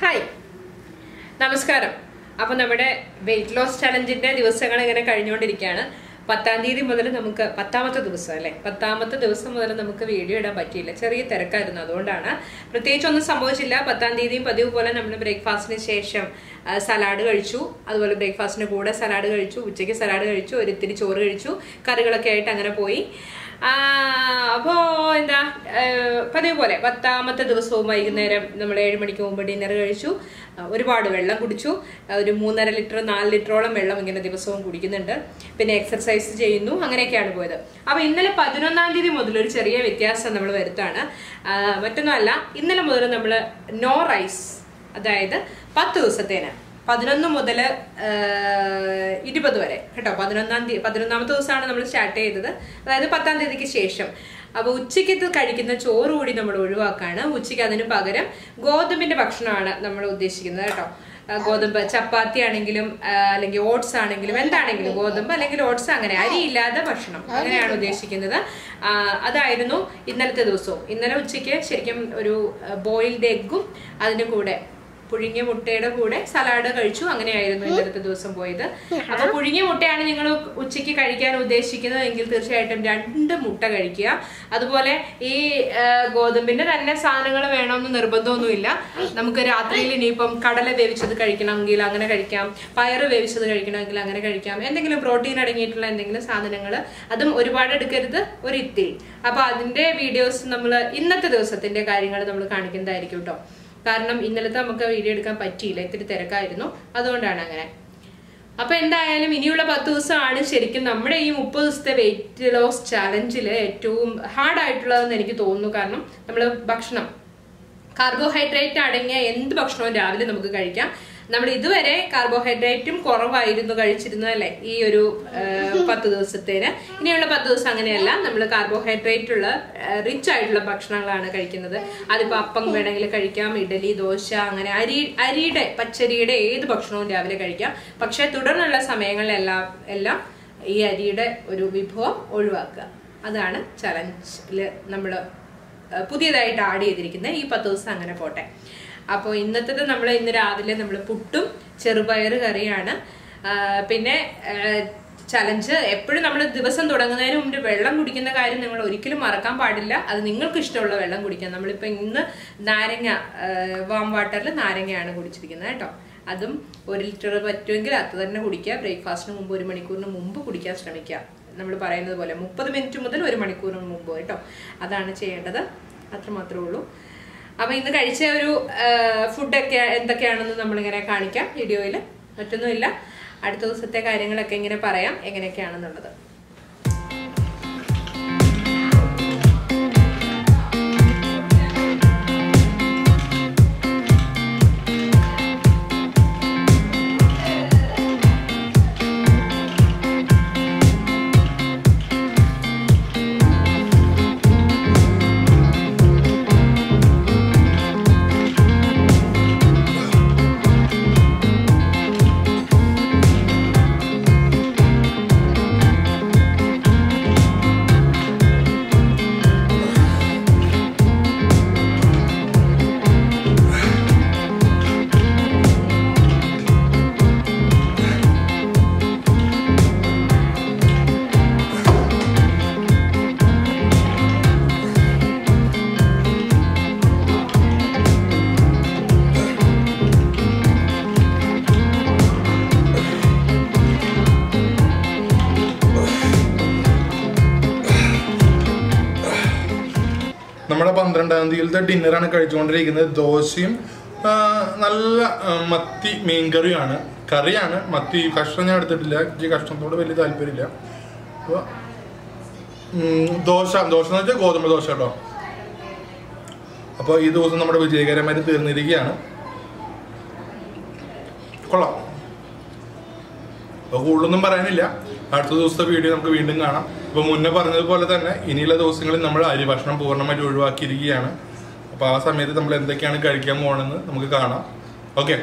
Hi. നമസ്കാരം. അപ്പൊ നമ്മുടെ വെയിറ്റ് ലോസ് ചലഞ്ചിന്റെ ദിവസങ്ങൾ ഇങ്ങനെ കഴിഞ്ഞുകൊണ്ടിരിക്കുകയാണ്. പത്താം തീയതി മുതൽ നമുക്ക് പത്താമത്തെ ദിവസം അല്ലേ? പത്താമത്തെ ദിവസം മുതൽ നമുക്ക് വീഡിയോ ഇടാൻ പറ്റിയില്ല. ചെറിയ തിരക്കായിരുന്നു. അതുകൊണ്ടാണ് പ്രത്യേകിച്ച് ഒന്നും സംഭവിച്ചില്ല. പത്താം തീയതിയും പതിവ് പോലെ നമ്മൾ ബ്രേക്ക്ഫാസ്റ്റിന് ശേഷം സലാഡ് കഴിച്ചു. അതുപോലെ ബ്രേക്ക്ഫാസ്റ്റിന് കൂടെ സലാഡ് കഴിച്ചു. ഉച്ചയ്ക്ക് സലാഡ് കഴിച്ചു. ഒരു ഇത്തിരി ചോറ് കഴിച്ചു. കറികളൊക്കെ ആയിട്ട് അങ്ങനെ പോയി. ആ, അപ്പോ എന്താ പതിവ് പോലെ പത്താമത്തെ ദിവസവും വൈകുന്നേരം നമ്മൾ ഏഴ് മണിക്ക് മുമ്പ് ഡിന്നർ കഴിച്ചു. ഒരുപാട് വെള്ളം കുടിച്ചു. ഒരു മൂന്നര ലിറ്റർ നാല് ലിറ്ററോളം വെള്ളം ഇങ്ങനെ ദിവസവും കുടിക്കുന്നുണ്ട്. പിന്നെ എക്സർസൈസ് ചെയ്യുന്നു. അങ്ങനെയൊക്കെയാണ് പോയത്. അപ്പൊ ഇന്നലെ പതിനൊന്നാം തീയതി മുതൽ ഒരു ചെറിയ വ്യത്യാസം നമ്മൾ വരുത്താണ്. മറ്റൊന്നുമല്ല ഇന്നലെ മുതൽ നമ്മൾ നോ റൈസ് അതായത് പത്ത് ദിവസത്തേന് പതിനൊന്ന് മുതൽ ഇരുപത് വരെ. കേട്ടോ പതിനൊന്നാം തീയതി പതിനൊന്നാമത്തെ ദിവസമാണ് നമ്മൾ സ്റ്റാർട്ട് ചെയ്തത്. അതായത് പത്താം തീയതിക്ക് ശേഷം. അപ്പോൾ ഉച്ചയ്ക്കത്ത് കഴിക്കുന്ന ചോറ് കൂടി നമ്മൾ ഒഴിവാക്കാണ്. ഉച്ചയ്ക്ക് അതിന് പകരം ഗോതമ്പിന്റെ ഭക്ഷണമാണ് നമ്മൾ ഉദ്ദേശിക്കുന്നത് കേട്ടോ. ഗോതമ്പ് ചപ്പാത്തി ആണെങ്കിലും അല്ലെങ്കിൽ ഓട്സ് ആണെങ്കിലും എന്താണെങ്കിലും ഗോതമ്പ് അല്ലെങ്കിൽ ഓട്സ് അങ്ങനെ അരിയില്ലാതെ ഭക്ഷണം അങ്ങനെയാണ് ഉദ്ദേശിക്കുന്നത്. അതായിരുന്നു ഇന്നലത്തെ ദിവസവും. ഇന്നലെ ഉച്ചയ്ക്ക് ശരിക്കും ഒരു ബോയിൽഡ് എഗ്ഗും അതിന് കൂടെ പുഴുങ്ങിയ മുട്ടയുടെ കൂടെ സലാഡ് കഴിച്ചു. അങ്ങനെയായിരുന്നു ഇന്നലത്തെ ദിവസം പോയത്. അപ്പൊ പുഴുങ്ങിയ മുട്ടയാണ് നിങ്ങൾ ഉച്ചയ്ക്ക് കഴിക്കാൻ ഉദ്ദേശിക്കുന്നത് എങ്കിൽ തീർച്ചയായിട്ടും രണ്ട് മുട്ട കഴിക്കുക. അതുപോലെ ഈ ഗോതമ്പിന്റെ തന്നെ സാധനങ്ങൾ വേണമെന്ന് നിർബന്ധമൊന്നുമില്ല. നമുക്ക് രാത്രിയിൽ ഇനിയിപ്പം കടല വേവിച്ചത് കഴിക്കണമെങ്കിൽ അങ്ങനെ കഴിക്കാം. പയറ് വേവിച്ചത് കഴിക്കണമെങ്കിൽ അങ്ങനെ കഴിക്കാം. എന്തെങ്കിലും പ്രോട്ടീൻ അടങ്ങിയിട്ടുള്ള എന്തെങ്കിലും സാധനങ്ങൾ അതും ഒരുപാട് എടുക്കരുത് ഒരു ഇത്തിരി അപ്പൊ അതിന്റെ വീഡിയോസ് നമ്മൾ ഇന്നത്തെ ദിവസത്തിന്റെ കാര്യങ്ങൾ നമ്മൾ കാണിക്കുന്നതായിരിക്കും കേട്ടോ. കാരണം ഇന്നലത്തെ നമുക്ക് വീഡിയോ എടുക്കാൻ പറ്റിയില്ല. ഇത്തിരി തിരക്കായിരുന്നു. അതുകൊണ്ടാണ് അങ്ങനെ. അപ്പൊ എന്തായാലും ഇനിയുള്ള പത്ത് ദിവസമാണ് ശരിക്കും നമ്മുടെ ഈ മുപ്പത് ദിവസത്തെ വെയിറ്റ് ലോസ് ചാലഞ്ചിൽ ഏറ്റവും ഹാർഡ് ആയിട്ടുള്ളതെന്ന് എനിക്ക് തോന്നുന്നു. കാരണം നമ്മൾ ഭക്ഷണം കാർബോഹൈഡ്രേറ്റ് അടങ്ങിയ എന്ത് ഭക്ഷണവും രാവിലെ നമുക്ക് കഴിക്കാം. നമ്മൾ ഇതുവരെ കാർബോഹൈഡ്രേറ്റും കുറവായിരുന്നു കഴിച്ചിരുന്നത് അല്ലേ? ഈ ഒരു പത്ത് ദിവസത്തേന്. ഇനിയുള്ള പത്ത് ദിവസം അങ്ങനെയല്ല. നമ്മൾ കാർബോഹൈഡ്രേറ്റ് ഉള്ള റിച്ച് ആയിട്ടുള്ള ഭക്ഷണങ്ങളാണ് കഴിക്കുന്നത്. അതിപ്പോ അപ്പം വേണമെങ്കിൽ കഴിക്കാം ഇഡലി ദോശ അങ്ങനെ അരി അരിയുടെ പച്ചരിയുടെ ഏത് ഭക്ഷണവും രാവിലെ കഴിക്കാം. പക്ഷെ തുടർന്നുള്ള സമയങ്ങളിലെല്ലാം എല്ലാം ഈ അരിയുടെ ഒരു വിഭവം ഒഴിവാക്കുക. അതാണ് ചലഞ്ചിൽ നമ്മൾ പുതിയതായിട്ട് ആഡ് ചെയ്തിരിക്കുന്നത് ഈ പത്ത് ദിവസം അങ്ങനെ പോട്ടെ. അപ്പോൾ ഇന്നത്തേത് നമ്മൾ ഇന്ന് രാവിലെ നമ്മൾ പുട്ടും ചെറുപയർ കറിയാണ്. പിന്നെ ചലഞ്ച് എപ്പോഴും നമ്മൾ ദിവസം തുടങ്ങുന്നതിന് മുമ്പ് വെള്ളം കുടിക്കുന്ന കാര്യം നിങ്ങൾ ഒരിക്കലും മറക്കാൻ പാടില്ല. അത് നിങ്ങൾക്ക് ഇഷ്ടമുള്ള വെള്ളം കുടിക്കാം. നമ്മളിപ്പോൾ ഇന്ന് നാരങ്ങ വാം വാട്ടറിൽ നാരങ്ങയാണ് കുടിച്ചിരിക്കുന്നത് കേട്ടോ. അതും ഒരു ലിറ്റർ പറ്റുമെങ്കിൽ അത് തന്നെ കുടിക്കുക. ബ്രേക്ക്ഫാസ്റ്റിന് മുമ്പ് ഒരു മണിക്കൂറിന് മുമ്പ് കുടിക്കാൻ ശ്രമിക്കുക. നമ്മൾ പറയുന്നത് പോലെ മുപ്പത് മിനിറ്റ് മുതൽ ഒരു മണിക്കൂറിന് മുമ്പ് കേട്ടോ. അതാണ് ചെയ്യേണ്ടത്. അത്രമാത്രമേ ഉള്ളൂ. അപ്പൊ ഇന്ന് കഴിച്ച ഒരു ഫുഡൊക്കെ എന്തൊക്കെയാണെന്ന് നമ്മളിങ്ങനെ കാണിക്കാം വീഡിയോയിൽ മറ്റൊന്നുമില്ല. അടുത്ത ദിവസത്തെ കാര്യങ്ങളൊക്കെ ഇങ്ങനെ പറയാം. എങ്ങനെയൊക്കെയാണെന്നുള്ളത്. പന്ത്രണ്ടാം തീയതിയിലത്തെ ഡിന്നറാണ് കഴിച്ചുകൊണ്ടിരിക്കുന്നത്. ദോശയും നല്ല മത്തി മീൻകറിയാണ്. കറിയാണ്. മത്തി കഷ്ണം ഞാൻ എടുത്തിട്ടില്ല. എനിക്ക് കഷ്ണത്തോട് വലിയ താല്പര്യമില്ല. അപ്പോൾ ദോശ. ദോശ എന്ന് വെച്ചാൽ ഗോതമ്പ് ദോശ കേട്ടോ. അപ്പോൾ ഈ ദിവസം നമ്മുടെ വിജയകരമായിട്ട് തീർന്നിരിക്കുകയാണ്. കൊള്ളാം. അപ്പോൾ കൂടുതലൊന്നും പറയാനില്ല. അടുത്ത ദിവസത്തെ വീഡിയോ നമുക്ക് വീണ്ടും കാണാം. അപ്പോൾ മുന്നേ പറഞ്ഞതുപോലെ തന്നെ ഇനിയുള്ള ദിവസങ്ങളിൽ നമ്മൾ അരി ഭക്ഷണം പൂർണമായിട്ട് ഒഴിവാക്കിയിരിക്കുകയാണ്. അപ്പോൾ ആ സമയത്ത് നമ്മൾ എന്തൊക്കെയാണ് കഴിക്കാൻ പോകണമെന്ന് നമുക്ക് കാണാം. ഓക്കെ